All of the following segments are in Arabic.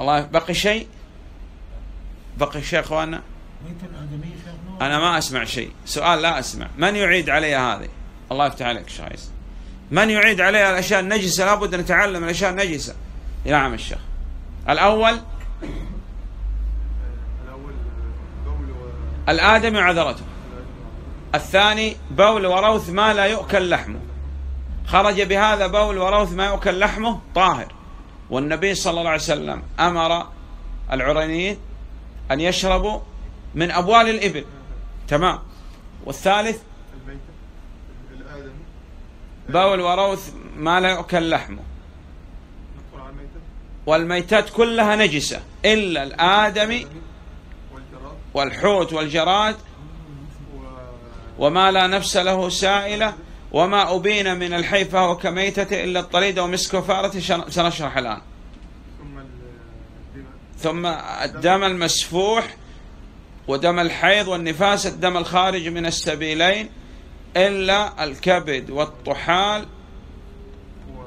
الله بقي شيء؟ بقي شيء أخواننا؟ أنا ما أسمع شيء. سؤال لا أسمع. من يعيد علي هذه؟ الله يفتح عليك شيخ من يعيد علي الأشياء النجسة؟ لابد أن نتعلم الأشياء النجسة. نعم الشيخ. الأول؟ الآدمي وعذرته. الثاني بول وروث ما لا يؤكل لحمه. خرج بهذا بول وروث ما يؤكل لحمه طاهر. والنبي صلى الله عليه وسلم أمر العرينيين أن يشربوا من أبوال الإبل. تمام. والثالث الآدمي بول وروث ما لا يؤكل لحمه. والميتات كلها نجسة إلا الآدمي والجراد والحوت والجراد وما لا نفس له سائلة. وما أبين من الحي فهو كميتة إلا الطريد ومسك وفارة سنشرح الآن ثم الدم المسفوح ودم الحيض والنفاس الدم الخارج من السبيلين إلا الكبد والطحال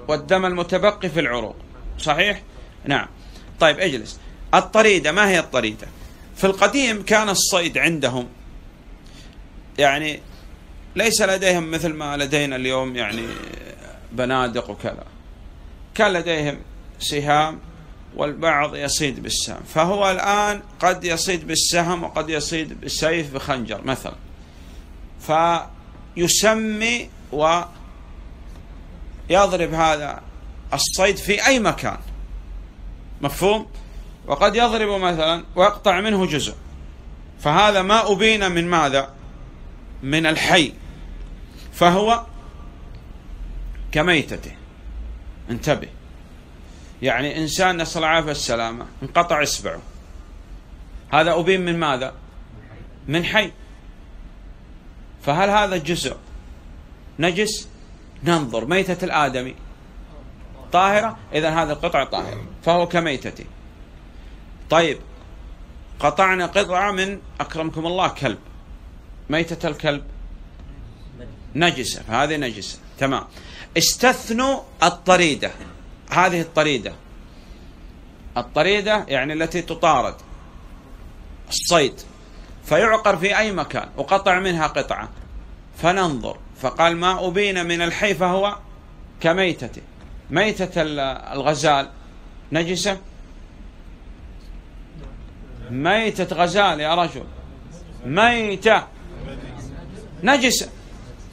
والدم المتبقي في العروق. صحيح؟ نعم. طيب اجلس. الطريدة ما هي الطريدة؟ في القديم كان الصيد عندهم. يعني ليس لديهم مثل ما لدينا اليوم يعني بنادق وكذا. كان لديهم سهام والبعض يصيد بالسهم. فهو الآن قد يصيد بالسهم وقد يصيد بالسيف بخنجر مثلا. فيسمي ويضرب هذا الصيد في أي مكان. مفهوم؟ وقد يضرب مثلا ويقطع منه جزء. فهذا ما أبين من ماذا؟ من الحي. فهو كميتته. انتبه. يعني إنسان نسأل العافية والسلامة انقطع إصبعه. هذا أبين من ماذا؟ من حي. فهل هذا الجزء نجس؟ ننظر. ميتة الآدمي. طاهرة؟ إذا هذا القطع طاهرة فهو كميتته. طيب. قطعنا قطعة من أكرمكم الله كلب. ميتة الكلب. نجسة فهذه نجسة. تمام. استثنوا الطريدة. هذه الطريدة. الطريدة يعني التي تطارد. الصيد. فيعقر في أي مكان وقطع منها قطعة. فننظر. فقال ما أبين من الحي فهو كميتته ميتة ال- الغزال. نجسة؟ ميتة غزال يا رجل. ميتة. نجسة.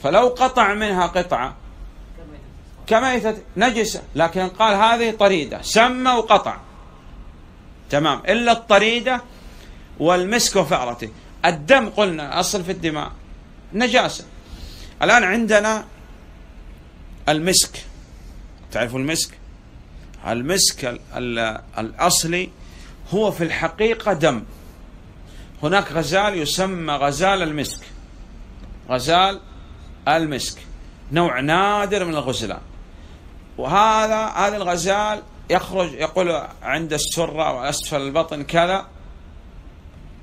فلو قطع منها قطعة كميتة نجسة لكن قال هذه طريدة سمى وقطع. تمام. إلا الطريدة والمسك وفأرته. الدم قلنا أصل في الدماء. نجاسة. الآن عندنا المسك. تعرفوا المسك؟ المسك ال- ال- الأصلي هو في الحقيقة دم. هناك غزال يسمى غزال المسك. غزال المسك نوع نادر من الغزلان. وهذا هذا الغزال يخرج يقول عند السرة وأسفل البطن كذا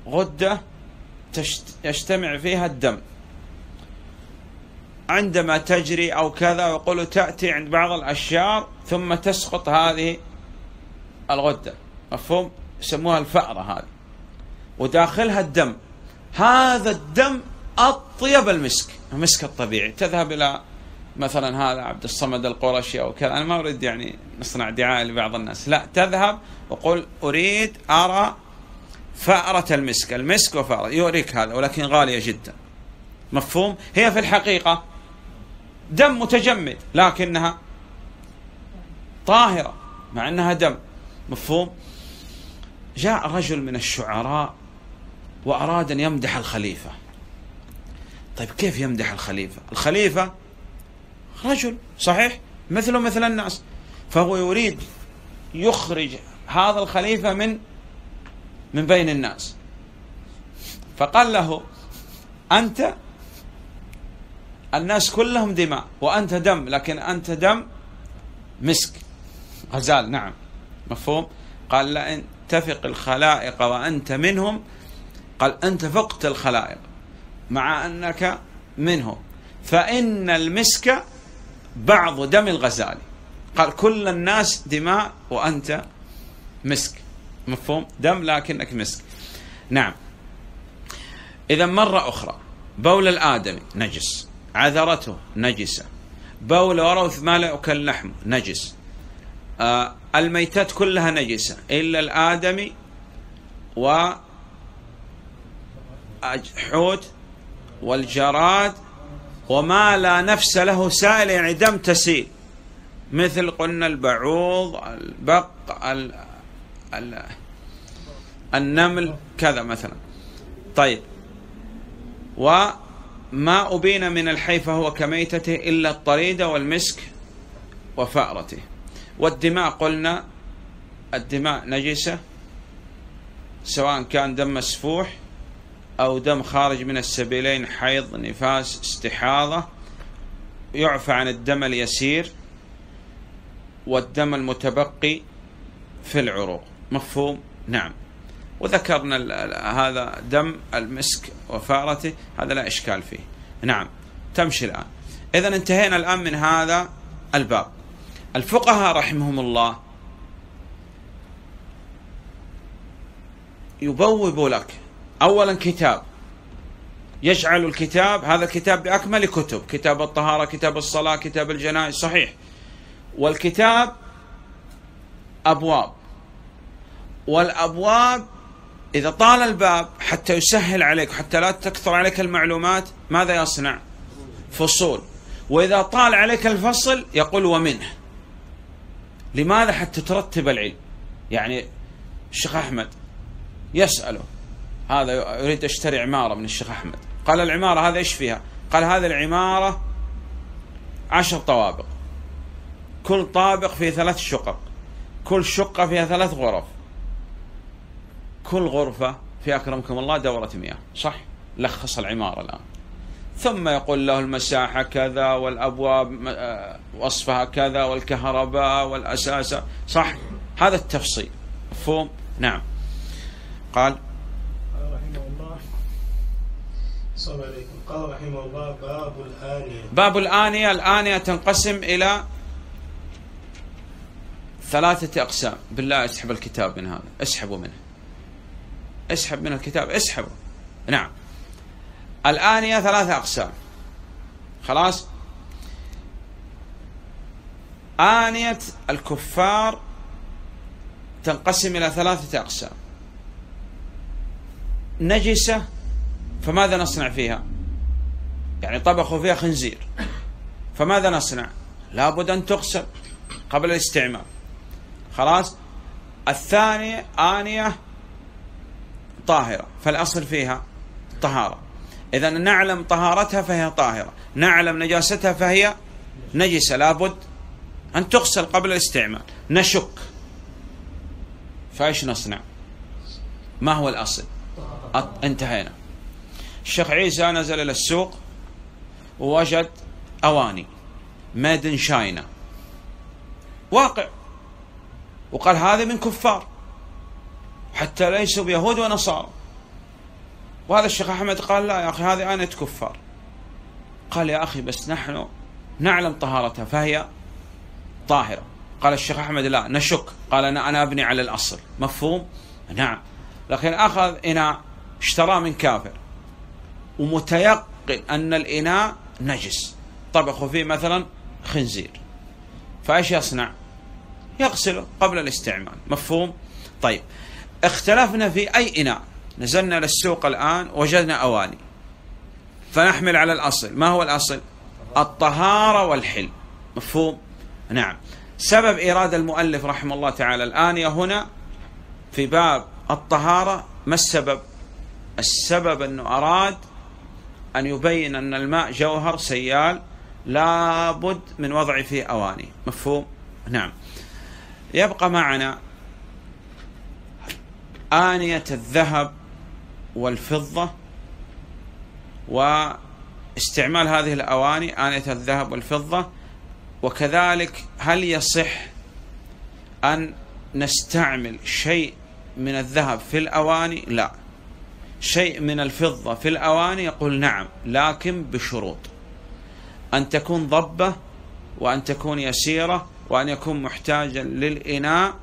غدة يجتمع فيها الدم. عندما تجري أو كذا يقول تأتي عند بعض الأشجار ثم تسقط هذه الغدة. مفهوم؟ يسموها الفأرة هذه. وداخلها الدم. هذا الدم أطيب المسك المسك الطبيعي. تذهب إلى مثلا هذا عبد الصمد القرشي أو كذا. أنا ما أريد يعني نصنع دعاية لبعض الناس. لا تذهب وقل أريد أرى فأرة المسك. المسك وفأرة يوريك هذا ولكن غالية جدا. مفهوم؟ هي في الحقيقة دم متجمد لكنها طاهرة مع أنها دم. مفهوم؟ جاء رجل من الشعراء وأراد أن يمدح الخليفة. طيب كيف يمدح الخليفة؟ الخليفة رجل صحيح؟ مثله مثل الناس. فهو يريد يخرج هذا الخليفة من من بين الناس. فقال له أنت الناس كلهم دماء وأنت دم لكن أنت دم مسك. غزال نعم. مفهوم؟ قال لئن تفق الخلائق وأنت منهم قال أنت فقت الخلائق. مع أنك منهم. فإن المسك بعض دم الغزال قال كل الناس دماء وأنت مسك. مفهوم؟ دم لكنك مسك. نعم. إذا مرة أخرى بول الآدمي نجس. عذرته نجسة. بول وروث ما لا نجس. آه الميتات كلها نجسة. إلا الآدمي و حوت والجراد وما لا نفس له سائل يعني دم تسيل. مثل قلنا البعوض البق ال ال النمل كذا مثلا. طيب. وما أبين من الحي فهو كميتته إلا الطريدة والمسك وفأرته. والدماء قلنا الدماء نجسة سواء كان دم مسفوح أو دم خارج من السبيلين حيض نفاس استحاضة يعفى عن الدم اليسير والدم المتبقي في العروق. مفهوم؟ نعم. وذكرنا هذا دم المسك وفارته هذا لا إشكال فيه. نعم. تمشي الآن. إذا انتهينا الآن من هذا الباب. الفقهاء رحمهم الله يبوب لك أولا كتاب. يجعل الكتاب هذا الكتاب بأكمل كتب كتاب الطهارة كتاب الصلاة كتاب الجنائز صحيح. والكتاب أبواب. والأبواب إذا طال الباب حتى يسهل عليك حتى لا تكثر عليك المعلومات ماذا يصنع؟ فصول. وإذا طال عليك الفصل يقول ومنه. لماذا حتى ترتب العلم؟ يعني الشيخ أحمد يسأله. هذا يريد أشتري عمارة من الشيخ أحمد. قال العمارة هذا إيش فيها؟ قال هذه العمارة عشر طوابق. كل طابق فيه ثلاث شقق. كل شقة فيها ثلاث غرف. كل غرفة في أكرمكم الله دورة مياه صح؟ لخص العمارة الآن. ثم يقول له المساحة كذا والأبواب آه، وصفها كذا والكهرباء والأساس. صح؟ هذا التفصيل. مفهوم؟ نعم. قال قال قال رحمه الله باب الآنية. باب الآنية. الآنية تنقسم إلى ثلاثة أقسام. بالله اسحب الكتاب من هذا. اسحبوا منه. اسحب من الكتاب. اسحبوا. نعم. الآنية ثلاثة أقسام. خلاص؟ آنية الكفار تنقسم إلى ثلاثة أقسام. نجسة فماذا نصنع فيها؟ يعني طبخوا فيها خنزير. فماذا نصنع؟ لابد أن تغسل قبل الاستعمال. خلاص؟ الثانية آنية طاهرة. فالأصل فيها طهارة. إذا نعلم طهارتها فهي طاهرة. نعلم نجاستها فهي نجسة. لابد أن تغسل قبل الاستعمال. نشك. فإيش نصنع؟ ما هو الأصل؟ انتهينا. الشيخ عيسى نزل إلى السوق ووجد أواني ميد شاينا واقع. وقال هذا من كفار. حتى ليسوا بيهود ونصارى. وهذا الشيخ أحمد قال لا يا أخي هذه آنية كفار. قال يا أخي بس نحن نعلم طهارتها فهي طاهرة. قال الشيخ أحمد لا نشك. قال أنا أنا أبني على الأصل. مفهوم؟ نعم. لكن أخذ إناء اشتراه من كافر. ومتيقن أن الإناء نجس. طبخوا فيه مثلا خنزير. فإيش يصنع؟ يغسله قبل الاستعمال. مفهوم؟ طيب. اختلفنا في أي إناء. نزلنا للسوق الآن وجدنا أواني. فنحمل على الأصل. ما هو الأصل؟ الطهارة والحل مفهوم؟ نعم. سبب إيراد المؤلف رحمه الله تعالى الآنية هنا في باب الطهارة ما السبب؟ السبب أنه أراد أن يبين أن الماء جوهر سيال لابد من وضع فيه أواني. مفهوم؟ نعم. يبقى معنا آنية الذهب والفضة واستعمال هذه الأواني آنية الذهب والفضة. وكذلك هل يصح أن نستعمل شيء من الذهب في الأواني؟ لا. شيء من الفضة في الأواني يقول نعم لكن بشروط. أن تكون ضبة وأن تكون يسيرة وأن يكون محتاجا للإناء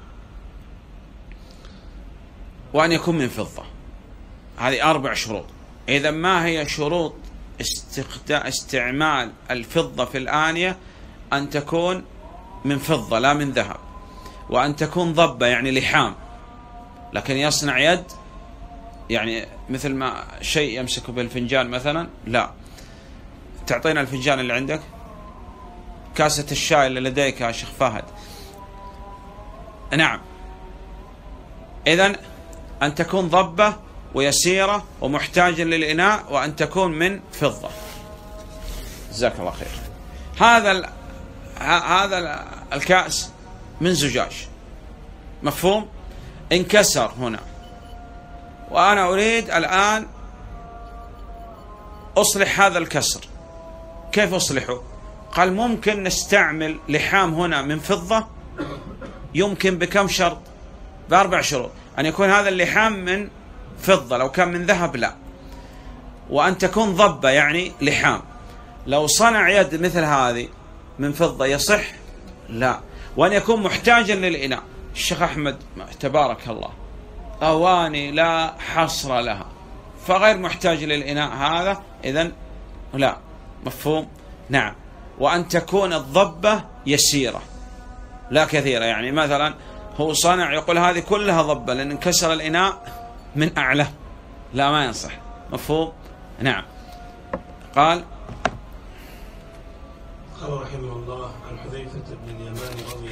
وأن يكون من فضة. هذه أربع شروط. إذا ما هي شروط استعمال الفضة في الآنية؟ أن تكون من فضة لا من ذهب. وأن تكون ضبة يعني لحام. لكن يصنع يد يعني مثل ما شيء يمسكه بالفنجان مثلا لا. تعطينا الفنجان اللي عندك. كاسة الشاي اللي لديك يا شيخ فهد. نعم. إذا أن تكون ضبة ويسيرة ومحتاجة للإناء وأن تكون من فضة. جزاك الله خير. هذا ال... هذا ال- الكأس من زجاج. مفهوم؟ انكسر هنا. وأنا أريد الآن أصلح هذا الكسر. كيف أصلحه؟ قال ممكن نستعمل لحام هنا من فضة يمكن بكم شرط؟ بأربع شروط. أن يكون هذا اللحام من فضة لو كان من ذهب لا. وأن تكون ضبة يعني لحام. لو صنع يد مثل هذه من فضة يصح؟ لا. وأن يكون محتاجا للإناء. الشيخ أحمد تبارك الله. أواني لا حصر لها. فغير محتاج للإناء هذا إذا لا. مفهوم؟ نعم. وأن تكون الضبة يسيرة. لا كثيرة يعني. مثلا هو صنع يقول هذه كلها ضبة لأن انكسر الإناء من أعلى. لا ما ينصح. مفهوم؟ نعم. قال قال رحمه الله عن حذيفة بن اليمان رضي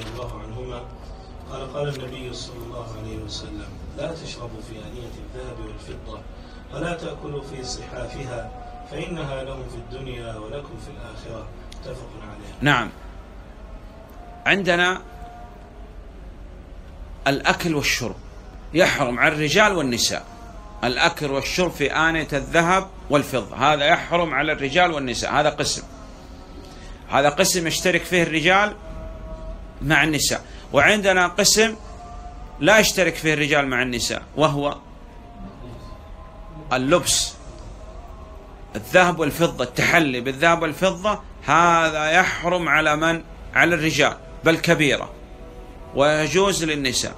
قال النبي صلى الله عليه وسلم لا تشربوا في آنية الذهب والفضة ولا تأكلوا في صحافها فإنها لهم في الدنيا ولكم في الآخرة. متفق عليه. نعم. عندنا الأكل والشرب. يحرم على الرجال والنساء. الأكل والشرب في آنية الذهب والفضة. هذا يحرم على الرجال والنساء. هذا قسم. هذا قسم يشترك فيه الرجال مع النساء. وعندنا قسم لا يشترك فيه الرجال مع النساء وهو اللبس الذهب والفضة التحلي بالذهب والفضة هذا يحرم على من؟ على الرجال بل كبيرة ويجوز للنساء.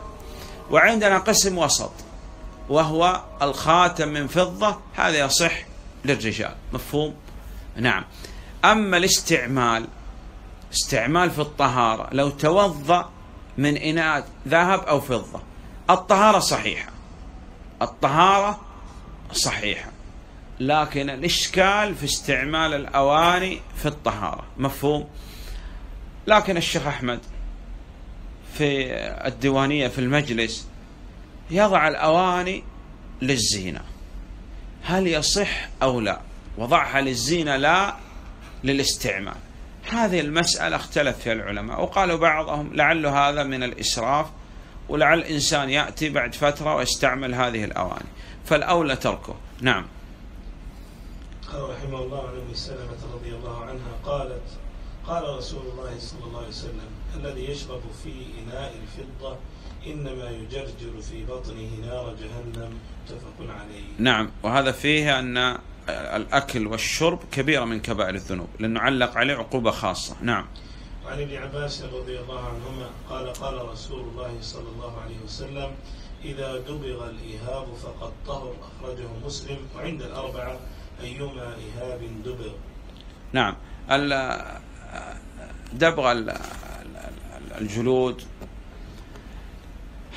وعندنا قسم وسط وهو الخاتم من فضة هذا يصح للرجال مفهوم؟ نعم. أما الاستعمال استعمال في الطهارة لو توضأ من إناء ذهب أو فضة. الطهارة صحيحة. الطهارة صحيحة. لكن الإشكال في استعمال الأواني في الطهارة. مفهوم؟ لكن الشيخ أحمد في الديوانية في المجلس يضع الأواني للزينة. هل يصح أو لا؟ وضعها للزينة لا للاستعمال. هذه المسألة اختلف فيها العلماء وقالوا بعضهم لعل هذا من الإسراف ولعل الإنسان يأتي بعد فترة ويستعمل هذه الأواني. فالأولى تركه. نعم. قال رحمه الله عن ام سلمه رضي الله عنها قالت قال رسول الله صلى الله عليه وسلم الذي يشرب في إناء الفضة إنما يجرجر في بطنه نار جهنم. متفق عليه. نعم. وهذا فيه أن الأكل والشرب كبيرة من كبائر الذنوب لأنه علق عليه عقوبة خاصة. نعم. وعن ابن عباس رضي الله عنهما قال قال رسول الله صلى الله عليه وسلم إذا دبغ الإيهاب فقد طهر. أخرجه مسلم. وعند الأربعة أيما إيهاب دبغ. نعم. دبغ ال- ال- الجلود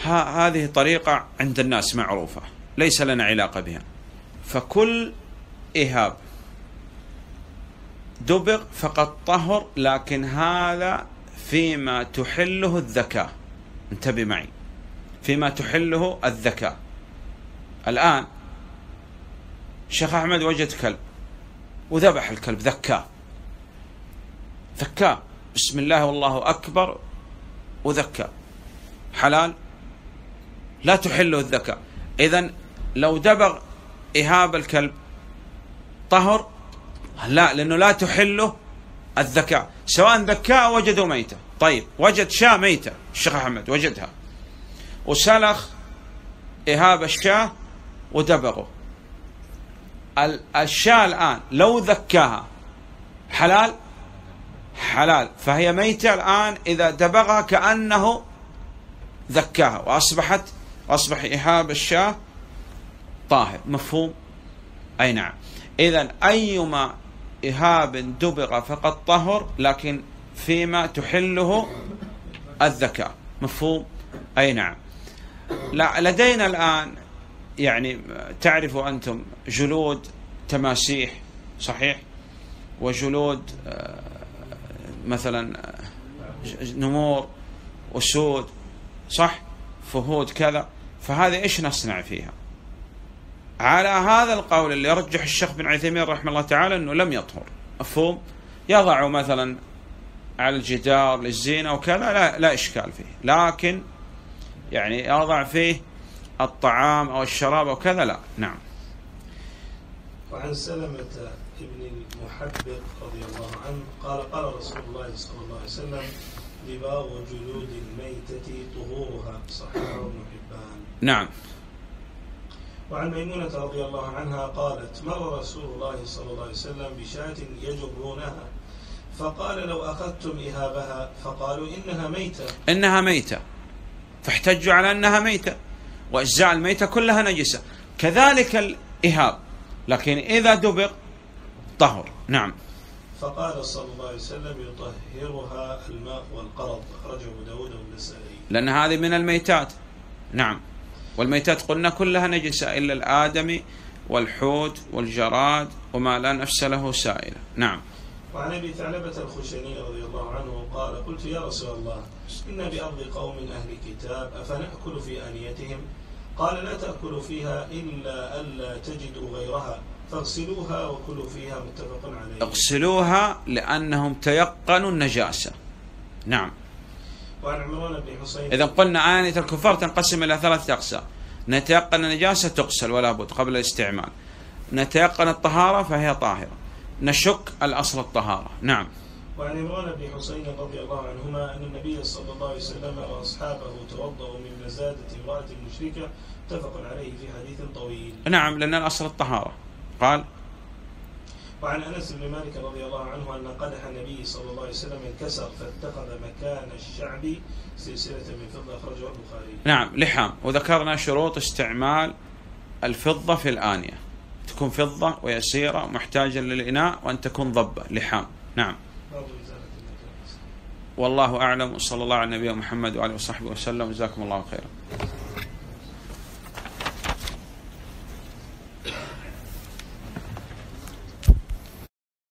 هذه طريقة عند الناس معروفة ليس لنا علاقة بها. فكل إهاب دبغ فقد طهر لكن هذا فيما تحله الذكاء. انتبه معي. فيما تحله الذكاء. الآن الشيخ أحمد وجد كلب وذبح الكلب ذكاه ذكاه بسم الله والله أكبر وذكاه حلال؟ لا تحله الذكاء. إذا لو دبغ إهاب الكلب طهر لا لأنه لا تحله الذكاء. سواء ذكاء وجدوا ميتة. طيب وجد شاة ميتة الشيخ أحمد وجدها. وسلخ إهاب الشاة ودبغه. ال- الشاة الآن لو ذكاها حلال؟ حلال. فهي ميتة الآن إذا دبغها كأنه ذكاها. وأصبحت أصبح إهاب الشاة طاهر. مفهوم؟ أي نعم. إذا أيما إهاب دبغ فقد طهر لكن فيما تحله الذكاء. مفهوم؟ أي نعم. لا لدينا الآن يعني تعرفوا أنتم جلود تماسيح صحيح؟ وجلود آه، مثلا آه، نمور أسود صح؟ فهود كذا. فهذه إيش نصنع فيها؟ على هذا القول اللي يرجح الشيخ بن عثيمين رحمه الله تعالى أنه لم يطهر. مفهوم؟ يضع مثلا على الجدار للزينة وكذا لا, لا إشكال فيه. لكن يعني يضع فيه الطعام أو الشراب أو كذا لا. نعم. وعن سلمة ابن المحبق رضي الله عنه قال قال رسول الله صلى الله عليه وسلم دباغ جلود الميتة طهورها. صححه ابن حبان. نعم. وعن ميمونة رضي الله عنها قالت مر رسول الله صلى الله عليه وسلم بشاة يجرونها فقال لو أخذتم إهابها فقالوا إنها ميتة. إنها ميتة. فاحتجوا على أنها ميتة. وأجزاء الميتة كلها نجسة. كذلك الإهاب لكن إذا دبق طهر. نعم. فقال صلى الله عليه وسلم يطهرها الماء والقرض. أخرجه أبو داود والنسائي. لأن هذه من الميتات. نعم. والميتات قلنا كلها نجسة إلا الآدمي والحوت والجراد وما لا نفس له سائلة. نعم. وعن أبي ثعلبة الخشني رضي الله عنه قال قلت يا رسول الله أنا بأرض قوم أهل كتاب أفنأكل في آنيتهم؟ قال لا تأكلوا فيها إلا ألا تجدوا غيرها فاغسلوها وكلوا فيها متفق عليه. اغسلوها لأنهم تيقنوا النجاسة. نعم. وعن عمران بن حسين إذا قلنا آنية الكفار تنقسم إلى ثلاثة أقسام. نتيقن النجاسة تغسل ولا بد قبل الاستعمال. نتيقن الطهارة فهي طاهرة. نشك الأصل الطهارة. نعم. وعن عمران بن حسين رضي الله عنهما أن النبي صلى الله عليه وسلم وأصحابه توضأوا من مزادة امرأة مشركة متفق عليه في حديث طويل. نعم لأن الأصل الطهارة. قال وعن أنس بن مالك رضي الله عنه أن قدح النبي صلى الله عليه وسلم انكسر فاتخذ مكان الشعب سلسلة من فضة أخرجه البخاري. نعم لحام وذكرنا شروط استعمال الفضة في الآنية. تكون فضة ويسيرة محتاجة للإناء وأن تكون ضبة. لحام نعم. والله أعلم. وصلى الله على نبينا محمد وآله وصحبه وسلم. جزاكم الله خيرا.